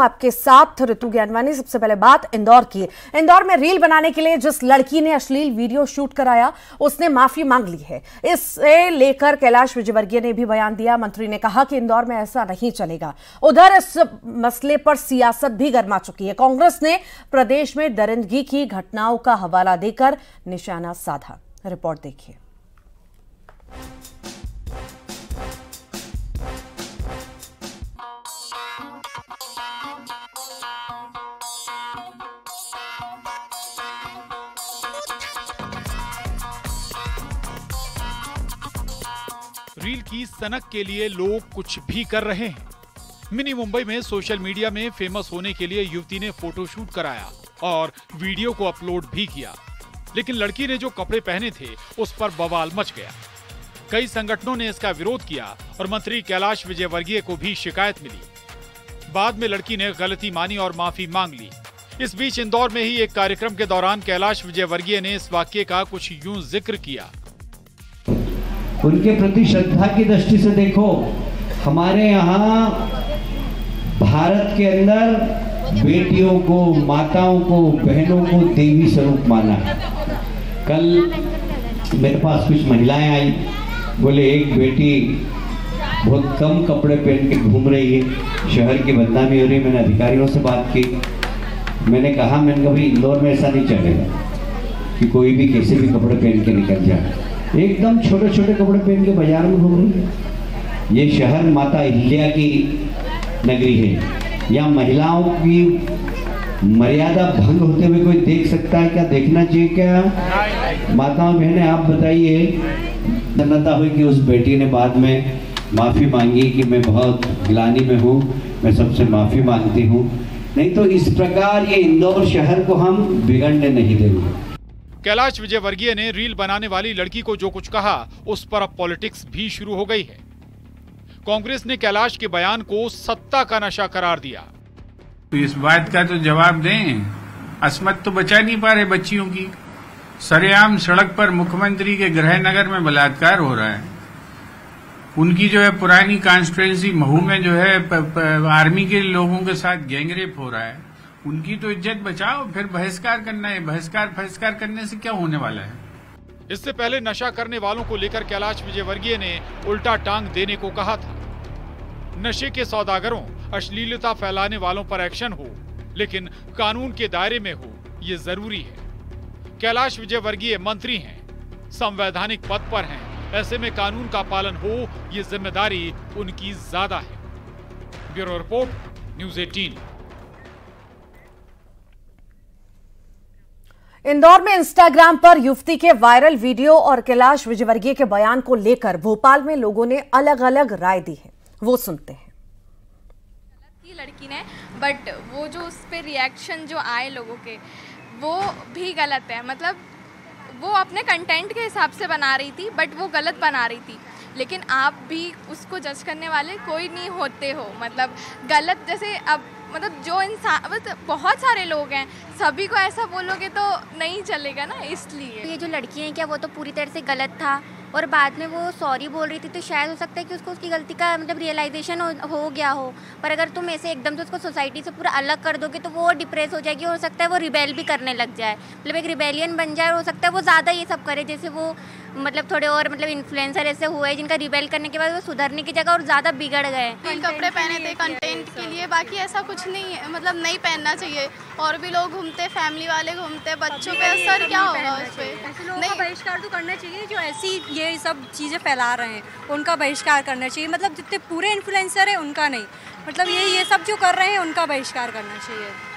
आपके साथ ऋतु ज्ञानवानी, सबसे पहले बात इंदौर की। इंदौर में रील बनाने के लिए जिस लड़की ने अश्लील वीडियो शूट कराया, उसने माफ़ी मांग ली है। इससे लेकर कैलाश विजयवर्गीय ने भी बयान दिया। मंत्री ने कहा कि इंदौर में ऐसा नहीं चलेगा। उधर इस मसले पर सियासत भी गर्मा चुकी है। कांग्रेस ने प्रदेश में दरिंदगी की घटनाओं का हवाला देकर निशाना साधा। रिपोर्ट देखिए। रील की सनक के लिए लोग कुछ भी कर रहे हैं। मिनी मुंबई में सोशल मीडिया में फ़ेमस होने के लिए युवती ने फोटोशूट कराया और वीडियो को अपलोड भी किया। लेकिन लड़की ने जो कपड़े पहने थे, उस पर बवाल मच गया। कई संगठनों ने इसका विरोध किया और मंत्री कैलाश विजयवर्गीय को भी शिकायत मिली। बाद में लड़की ने गलती मानी और माफ़ी मांग ली। इस बीच इंदौर में ही एक कार्यक्रम के दौरान कैलाश विजयवर्गीय ने इस वाक्य का कुछ यूँ ज़िक्र किया। उनके प्रति श्रद्धा की दृष्टि से देखो, हमारे यहाँ भारत के अंदर बेटियों को, माताओं को, बहनों को देवी स्वरूप माना है। कल मेरे पास कुछ महिलाएँ आई, बोले, एक बेटी बहुत कम कपड़े पहन के घूम रही है, शहर की बदनामी हो रही है। मैंने अधिकारियों से बात की। मैंने कहा, मैंने कभी इंदौर में ऐसा नहीं चलेगा कि कोई भी कैसे भी कपड़े पहन के निकल जाए। एकदम छोटे छोटे कपड़े पहन के बाज़ार में घूम रही। है ये शहर माता अहिल्या की नगरी है। यहाँ महिलाओं की मर्यादा भंग होते हुए कोई देख सकता है क्या? देखना चाहिए क्या? माताओं बहनें, आप बताइए। प्रसन्नता हुई कि उस बेटी ने बाद में माफ़ी मांगी कि मैं बहुत गिलानी में हूँ, मैं सबसे माफ़ी मांगती हूँ। नहीं तो इस प्रकार ये इंदौर शहर को हम बिगड़ने नहीं देंगे। कैलाश विजयवर्गीय ने रील बनाने वाली लड़की को जो कुछ कहा उस पर अब पॉलिटिक्स भी शुरू हो गई है। कांग्रेस ने कैलाश के बयान को सत्ता का नशा करार दिया। तो इस बात का तो जवाब दें असमत तो बचा नहीं पा रहे बच्चियों की। सरेआम सड़क पर मुख्यमंत्री के गृह नगर में बलात्कार हो रहा है। उनकी जो है पुरानी कॉन्स्टिट्युएंसी महू में जो है प, प, आर्मी के लोगों के साथ गैंगरेप हो रहा है। उनकी तो इज़्ज़त बचाओ, फिर बहिष्कार करना है। बहिष्कार बहिष्कार करने से क्या होने वाला है? इससे पहले नशा करने वालों को लेकर कैलाश विजयवर्गीय ने उल्टा टांग देने को कहा था। नशे के सौदागरों, अश्लीलता फैलाने वालों पर एक्शन हो, लेकिन कानून के दायरे में हो, ये ज़रूरी है। कैलाश विजयवर्गीय मंत्री हैं, संवैधानिक पद पर हैं, ऐसे में कानून का पालन हो, ये ज़िम्मेदारी उनकी ज़्यादा है। Bureau report, news eighteen. Indore में इंस्टाग्राम पर युवती के वायरल वीडियो और कैलाश विजयवर्गीय के बयान को लेकर भोपाल में लोगों ने अलग अलग राय दी है। वो सुनते हैं। लड़की ने बट वो जो उस पर रिएक्शन जो आए लोगों के, वो भी गलत है। मतलब वो अपने कंटेंट के हिसाब से बना रही थी बट वो गलत बना रही थी। लेकिन आप भी उसको जज करने वाले कोई नहीं होते हो। मतलब गलत जैसे अब मतलब जो इंसान मतलब बहुत सारे लोग हैं। सभी को ऐसा बोलोगे तो नहीं चलेगा ना, इसलिए। ये जो लड़की हैं, क्या वो तो पूरी तरह से गलत था? और बाद में वो सॉरी बोल रही थी तो शायद हो सकता है कि उसको उसकी गलती का मतलब रियलाइजेशन हो, हो गया हो। पर अगर तुम ऐसे एकदम से उसको सोसाइटी से पूरा अलग कर दोगे तो वो डिप्रेस हो जाएगी हो सकता है वो रिबेल भी करने लग जाए। मतलब एक रिबेलियन बन जाए हो सकता है वो ज़्यादा ये सब करे जैसे वो मतलब थोड़े और मतलब इन्फ्लुएंसर ऐसे हुए जिनका रिबेल करने के बाद वो सुधरने की जगह और ज़्यादा बिगड़ गए कपड़े पहने थे कंटेंट के लिए बाकी ऐसा कुछ नहीं है। मतलब नहीं पहनना चाहिए। और भी लोग घूमते फैमिली वाले घूमते बच्चों पे असर क्या होगा उस पर नहीं। बहिष्कार तो करना चाहिए जो ऐसी ये सब चीज़ें फैला रहे हैं, उनका बहिष्कार करना चाहिए। मतलब जितने पूरे इन्फ्लुएंसर हैं, उनका नहीं। मतलब ये ये सब जो कर रहे हैं, उनका बहिष्कार करना चाहिए।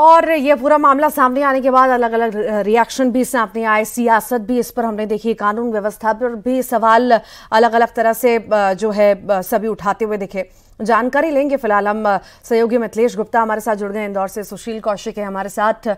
और ये पूरा मामला सामने आने के बाद अलग अलग रिएक्शन भी सामने आए, सियासत भी इस पर हमने देखी, कानून व्यवस्था पर भी सवाल अलग अलग तरह से जो है सभी उठाते हुए देखे। जानकारी लेंगे फ़िलहाल हम सहयोगी मिथिलेश गुप्ता हमारे साथ जुड़ गए इंदौर से, सुशील कौशिक है हमारे साथ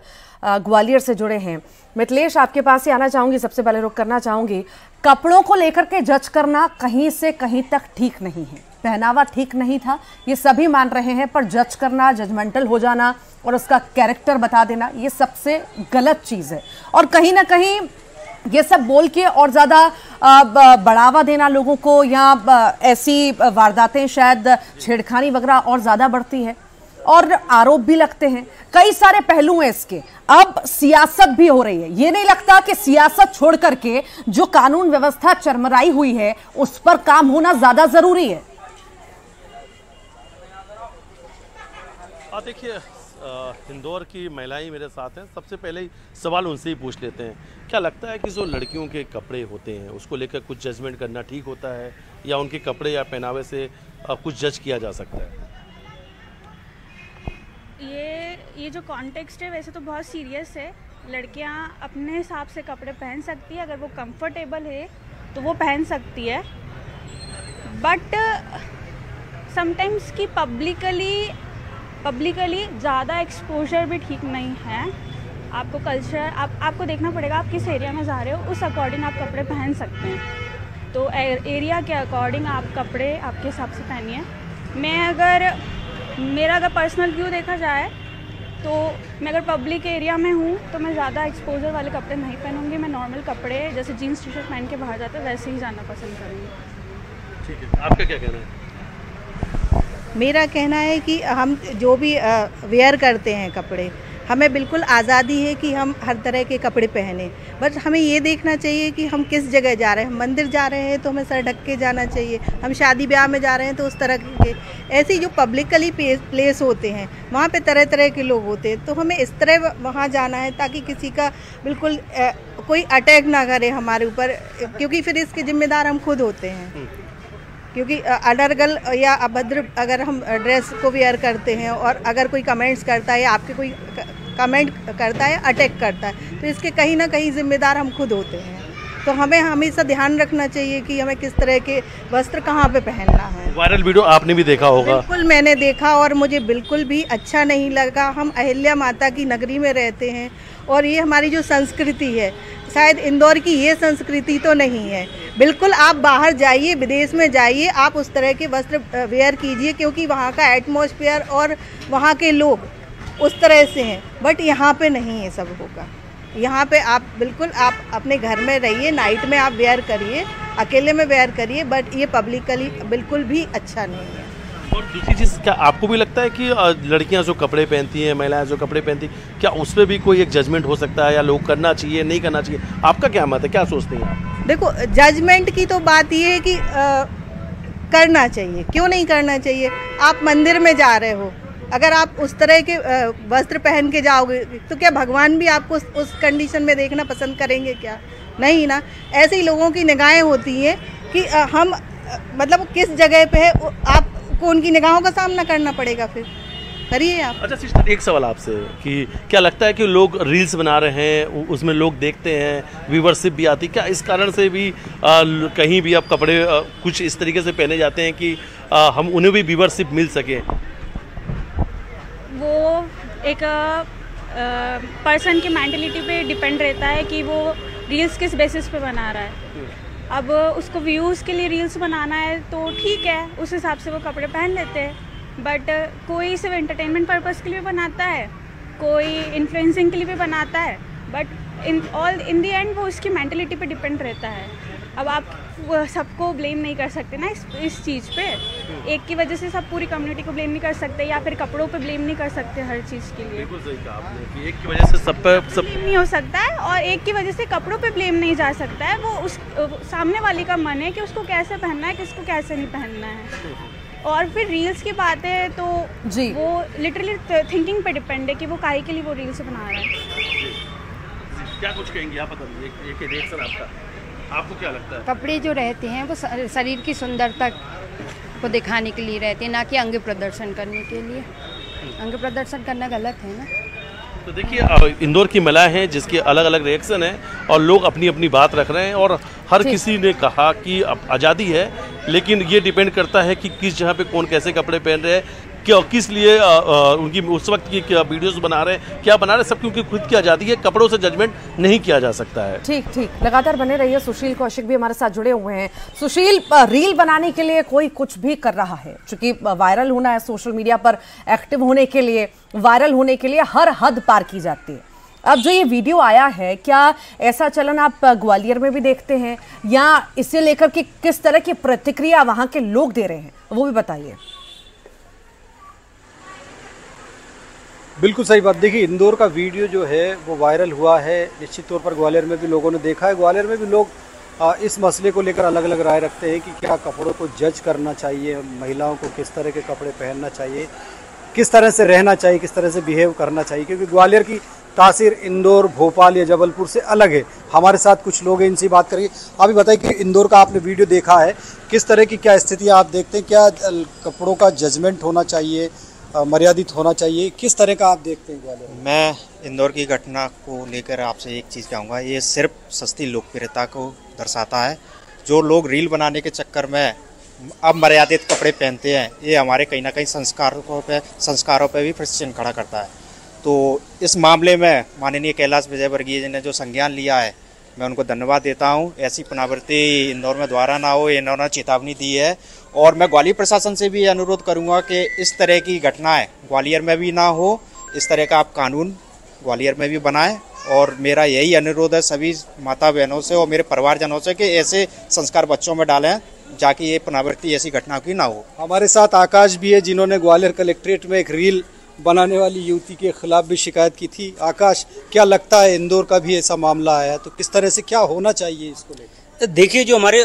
ग्वालियर से जुड़े हैं। मिथिलेश, आपके पास ही आना चाहूँगी, सबसे पहले रुक करना चाहूँगी, कपड़ों को लेकर के जज करना कहीं से कहीं तक ठीक नहीं है। पहनावा ठीक नहीं था। ये सभी मान रहे हैं, पर जज करना जजमेंटल हो जाना और उसका कैरेक्टर बता देना, ये सबसे गलत चीज़ है। और कहीं ना कहीं ये सब बोल के और ज़्यादा बढ़ावा देना लोगों को या ऐसी वारदातें शायद छेड़खानी वगैरह और ज़्यादा बढ़ती है। और आरोप भी लगते हैं। कई सारे पहलू हैं इसके। अब सियासत भी हो रही है। ये नहीं लगता कि सियासत छोड़ करके जो कानून व्यवस्था चरमराई हुई है, उस पर काम होना ज़्यादा ज़रूरी है। हाँ देखिए इंदौर की महिलाएँ मेरे साथ हैं। सबसे पहले ही सवाल उनसे ही पूछ लेते हैं। क्या लगता है कि जो लड़कियों के कपड़े होते हैं, उसको लेकर कुछ जजमेंट करना ठीक होता है, या उनके कपड़े या पहनावे से कुछ जज किया जा सकता है? ये ये जो कॉन्टेक्स्ट है, वैसे तो बहुत सीरियस है। लड़कियाँ अपने हिसाब से कपड़े पहन सकती है। अगर वो कंफर्टेबल है तो वो पहन सकती है। बट समटाइम्स की पब्लिकली पब्लिकली ज़्यादा एक्सपोजर भी ठीक नहीं है। आपको कल्चर आप, आपको देखना पड़ेगा आप किस एरिया में जा रहे हो, उस अकॉर्डिंग आप कपड़े पहन सकते हैं। तो एरिया के अकॉर्डिंग आप कपड़े आपके हिसाब से पहनिए। मैं अगर, मेरा अगर पर्सनल व्यू देखा जाए तो मैं अगर पब्लिक एरिया में हूँ तो मैं ज़्यादा एक्सपोजर वाले कपड़े नहीं पहनूँगी। मैं नॉर्मल कपड़े, जैसे जीन्स टी शर्ट पहन के बाहर जाते वैसे ही जाना पसंद करूँगी। ठीक है। आपका क्या कहना है? मेरा कहना है कि हम जो भी वेयर करते हैं कपड़े, हमें बिल्कुल आज़ादी है कि हम हर तरह के कपड़े पहने। बट हमें ये देखना चाहिए कि हम किस जगह जा रहे हैं। हम मंदिर जा रहे हैं तो हमें सर ढक के जाना चाहिए। हम शादी ब्याह में जा रहे हैं तो उस तरह के, ऐसी जो पब्लिकली प्लेस होते हैं, वहाँ पे तरह तरह के लोग होते हैं तो हमें इस तरह वहाँ जाना है ताकि किसी का बिल्कुल कोई अटैक ना करे हमारे ऊपर, क्योंकि फिर इसके जिम्मेदार हम खुद होते हैं। क्योंकि अडरगल या अभद्र अगर हम ड्रेस को वेयर करते हैं और अगर कोई कमेंट्स करता है या आपके कोई कमेंट करता है अटैक करता है तो इसके कहीं ना कहीं जिम्मेदार हम खुद होते हैं। तो हमें हमेशा ध्यान रखना चाहिए कि हमें किस तरह के वस्त्र कहाँ पे पहनना है। वायरल वीडियो आपने भी देखा होगा। बिल्कुल मैंने देखा और मुझे बिल्कुल भी अच्छा नहीं लगा। हम अहिल्या माता की नगरी में रहते हैं और ये हमारी जो संस्कृति है शायद इंदौर की ये संस्कृति तो नहीं है। बिल्कुल आप बाहर जाइए, विदेश में जाइए, आप उस तरह के वस्त्र वेयर कीजिए क्योंकि वहाँ का एटमोसफियर और वहाँ के लोग उस तरह से हैं। बट यहाँ पे नहीं ये सब होगा। यहाँ पे आप, बिल्कुल आप अपने घर में रहिए नाइट में आप वेयर करिए, अकेले में वेयर करिए बट ये पब्लिकली बिल्कुल भी अच्छा नहीं है। और दूसरी चीज़ क्या आपको भी लगता है कि लड़कियाँ जो कपड़े पहनती हैं महिलाएँ जो कपड़े पहनती हैं क्या उस पर भी कोई एक जजमेंट हो सकता है या लोग करना चाहिए नहीं करना चाहिए? आपका क्या मत है? क्या सोचते हैं आप? देखो जजमेंट की तो बात ये है कि अ, करना चाहिए। क्यों नहीं करना चाहिए? आप मंदिर में जा रहे हो। अगर आप उस तरह के वस्त्र पहन के जाओगे तो क्या भगवान भी आपको उस, कंडीशन में देखना पसंद करेंगे क्या? नहीं ना। ऐसे ही लोगों की निगाहें होती हैं कि हम मतलब किस जगह पे है वो- आपको उनकी निगाहों का सामना करना पड़ेगा फिर। करिए आप। अच्छा सिस्टर एक सवाल आपसे कि क्या लगता है कि लोग रील्स बना रहे हैं उसमें लोग देखते हैं व्यूवरशिप भी आती क्या इस कारण से भी आ, कहीं भी आप कपड़े आ, कुछ इस तरीके से पहने जाते हैं कि आ, हम उन्हें भी व्यूवरशिप मिल सके? वो एक पर्सन की मेंटलिटी पे डिपेंड रहता है कि वो रील्स किस बेसिस पे बना रहा है। अब उसको व्यूज़ के लिए रील्स बनाना है तो ठीक है, उस हिसाब से वो कपड़े पहन लेते हैं। बट कोई सिर्फ़ एंटरटेनमेंट पर्पज़ के लिए बनाता है, कोई इन्फ्लुएंसिंग के लिए भी बनाता है but in all in the end वो उसकी मैंटेलिटी पे डिपेंड रहता है। अब आप सबको ब्लेम नहीं कर सकते ना इस इस चीज़ पे। एक की वजह से सब पूरी कम्युनिटी को ब्लेम नहीं कर सकते या फिर कपड़ों पे ब्लेम नहीं कर सकते हर चीज़ के लिए। बिल्कुल सही कहा आपने कि एक की वजह से सब पर सब ब्लेम नहीं हो सकता है और एक की वजह से कपड़ों पे ब्लेम नहीं जा सकता है। वो उस सामने वाले का मन है कि उसको कैसे पहनना है किसको कैसे नहीं पहनना है। और फिर रील्स की बात है तो जी। वो लिटरली थिंकिंग पे डिपेंड है कि वो काहे के लिए वो रील्स बना रहा है। क्या कुछ कहेंगे? आप बताइए। एक- एक रिएक्शन आपका। आपको क्या लगता है? कपड़े जो रहते हैं वो शरीर की सुंदरता को दिखाने के लिए रहते हैं ना कि अंग प्रदर्शन करने के लिए। अंग प्रदर्शन करना गलत है ना? तो देखिए इंदौर की महिलाएँ हैं जिसके अलग अलग रिएक्शन है और लोग अपनी अपनी बात रख रहे हैं और हर किसी ने कहा कि आज़ादी है लेकिन ये डिपेंड करता है कि किस जगह पे कौन कैसे कपड़े पहन रहे हैं क्या किस लिए अ, अ, उनकी उस वक्त की क्या वीडियोस बना रहे हैं? क्या बना रहे सबकी उनकी खुद की आज़ादी है। कपड़ों से जजमेंट नहीं किया जा सकता है। ठीक ठीक। लगातार बने रहिए। सुशील कौशिक भी हमारे साथ जुड़े हुए हैं। सुशील रील बनाने के लिए कोई कुछ भी कर रहा है? क्योंकि वायरल होना है सोशल मीडिया पर एक्टिव होने के लिए वायरल होने के लिए हर हद पार की जाती है। अब जो ये वीडियो आया है क्या ऐसा चलन आप ग्वालियर में भी देखते हैं? या इसे लेकर के किस तरह की प्रतिक्रिया वहाँ के लोग दे रहे हैं? वो भी बताइए। बिल्कुल सही बात। देखिए, इंदौर का वीडियो जो है, वो वायरल हुआ है। निश्चित तौर पर ग्वालियर में भी लोगों ने देखा है। ग्वालियर में भी लोग इस मसले को लेकर अलग अलग राय रखते हैं कि क्या कपड़ों को जज करना चाहिए, महिलाओं को किस तरह के कपड़े पहनना चाहिए, किस तरह से रहना चाहिए, किस तरह से बिहेव करना चाहिए, क्योंकि ग्वालियर की तासीर इंदौर, भोपाल या जबलपुर से अलग है। हमारे साथ कुछ लोग हैं, इनसे बात करेंगे अभी बताइए कि इंदौर का आपने वीडियो देखा है। किस तरह की क्या स्थितियाँ आप देखते हैं? क्या कपड़ों का जजमेंट होना चाहिए? मर्यादित होना चाहिए। किस तरह का आप देखते हैं ग्वालियर? मैं इंदौर की घटना को लेकर आपसे एक चीज़ कहूँगा। ये सिर्फ़ सस्ती लोकप्रियता को दर्शाता है। जो लोग रील बनाने के चक्कर में अब मर्यादित कपड़े पहनते हैं, ये हमारे कहीं ना कहीं संस्कारों पे, संस्कारों पर भी प्रश्न खड़ा करता है। तो इस मामले में माननीय कैलाश विजय वर्गीय जी ने जो संज्ञान लिया है मैं उनको धन्यवाद देता हूँ। ऐसी पुनरावृत्ति इंदौर में द्वारा ना हो इन्होंने चेतावनी दी है। और मैं ग्वालियर प्रशासन से भी अनुरोध करूँगा कि इस तरह की घटनाएँ ग्वालियर में भी ना हो, इस तरह का आप कानून ग्वालियर में भी बनाएँ। और मेरा यही अनुरोध है सभी माता बहनों से और मेरे परिवारजनों से कि ऐसे संस्कार बच्चों में डालें, जाकि ये पुनरावृत्ति ऐसी घटना की ना हो। हमारे साथ आकाश भी है, जिन्होंने ग्वालियर कलेक्ट्रेट में एक रील बनाने वाली युवती के खिलाफ भी शिकायत की थी। आकाश क्या लगता है इंदौर का भी ऐसा मामला आया? तो किस तरह से क्या होना चाहिए इसको लेकर? देखिए जो हमारे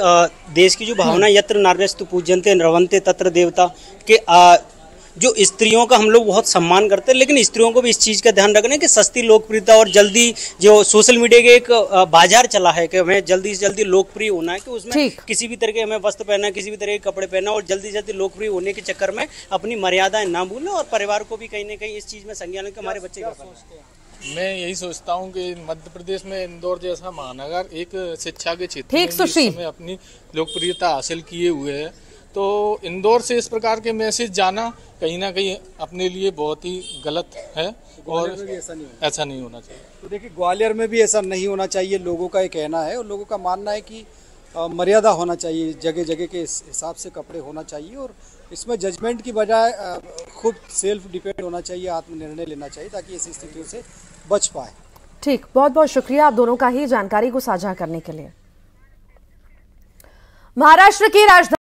देश की जो भावना यत्र नार्यस्तु पूजनते नरवंते तत्र देवता के जो स्त्रियों का हम लोग बहुत सम्मान करते हैं लेकिन स्त्रियों को भी इस चीज़ का ध्यान रखना है कि सस्ती लोकप्रियता और जल्दी जो सोशल मीडिया के एक बाज़ार चला है कि हमें जल्दी से जल्दी लोकप्रिय होना है कि उसमें किसी भी तरह के हमें वस्त्र पहनना किसी भी तरह के कपड़े पहनना और जल्दी जल्दी लोकप्रिय होने के चक्कर में अपनी मर्यादाएँ ना भूलें और परिवार को भी कहीं ना कहीं इस चीज़ में संज्ञान कि हमारे बच्चे क्या मैं यही सोचता हूँ कि मध्य प्रदेश में इंदौर जैसा महानगर एक शिक्षा के क्षेत्र में अपनी लोकप्रियता हासिल किए हुए है तो इंदौर से इस प्रकार के मैसेज जाना कहीं ना कहीं अपने लिए बहुत ही गलत है और ऐसा नहीं, ऐसा नहीं होना चाहिए। तो देखिए ग्वालियर में भी ऐसा नहीं होना चाहिए लोगों का ये कहना है और लोगों का मानना है कि मर्यादा होना चाहिए जगह जगह के हिसाब से कपड़े होना चाहिए और इसमें जजमेंट की बजाय खुद सेल्फ डिपेंड होना चाहिए आत्मनिर्णय लेना चाहिए ताकि ऐसी स्थितियों से बच पाए। ठीक बहुत बहुत शुक्रिया आप दोनों का ही जानकारी को साझा करने के लिए। महाराष्ट्र की राजधानी